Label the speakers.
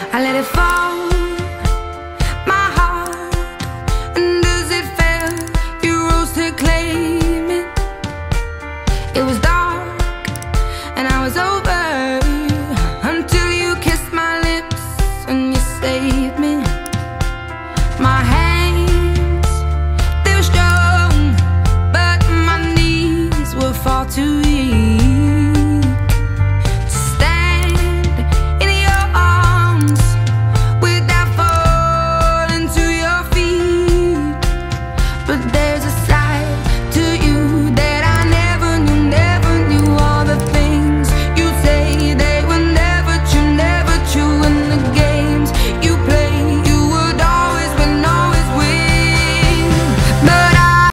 Speaker 1: I let it fall. It was